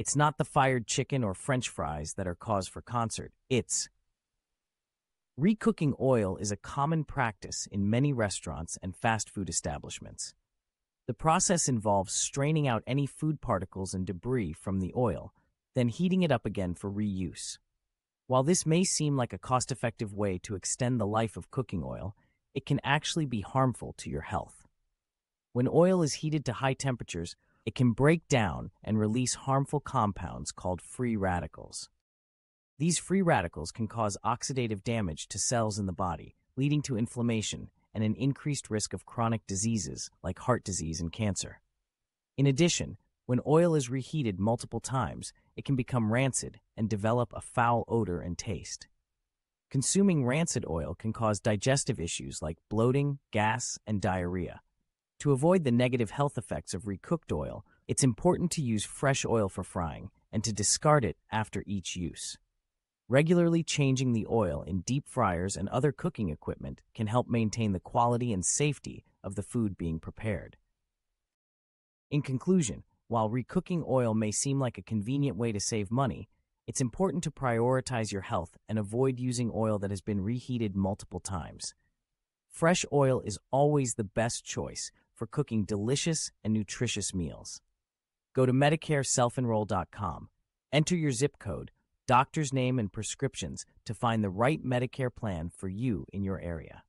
It's not the fired chicken or french fries that are cause for concert. It's Recooking oil is a common practice in many restaurants and fast food establishments. The process involves straining out any food particles and debris from the oil, then heating it up again for reuse. While this may seem like a cost effective way to extend the life of cooking oil, it can actually be harmful to your health. When oil is heated to high temperatures, it can break down and release harmful compounds called free radicals. These free radicals can cause oxidative damage to cells in the body, leading to inflammation and an increased risk of chronic diseases like heart disease and cancer. In addition, when oil is reheated multiple times, it can become rancid and develop a foul odor and taste. Consuming rancid oil can cause digestive issues like bloating, gas, and diarrhea. To avoid the negative health effects of recooked oil, it's important to use fresh oil for frying and to discard it after each use. Regularly changing the oil in deep fryers and other cooking equipment can help maintain the quality and safety of the food being prepared. In conclusion, while recooking oil may seem like a convenient way to save money, it's important to prioritize your health and avoid using oil that has been reheated multiple times. Fresh oil is always the best choice for cooking delicious and nutritious meals. Go to MedicareSelfEnroll.com, enter your zip code, doctor's name, and prescriptions to find the right Medicare plan for you in your area.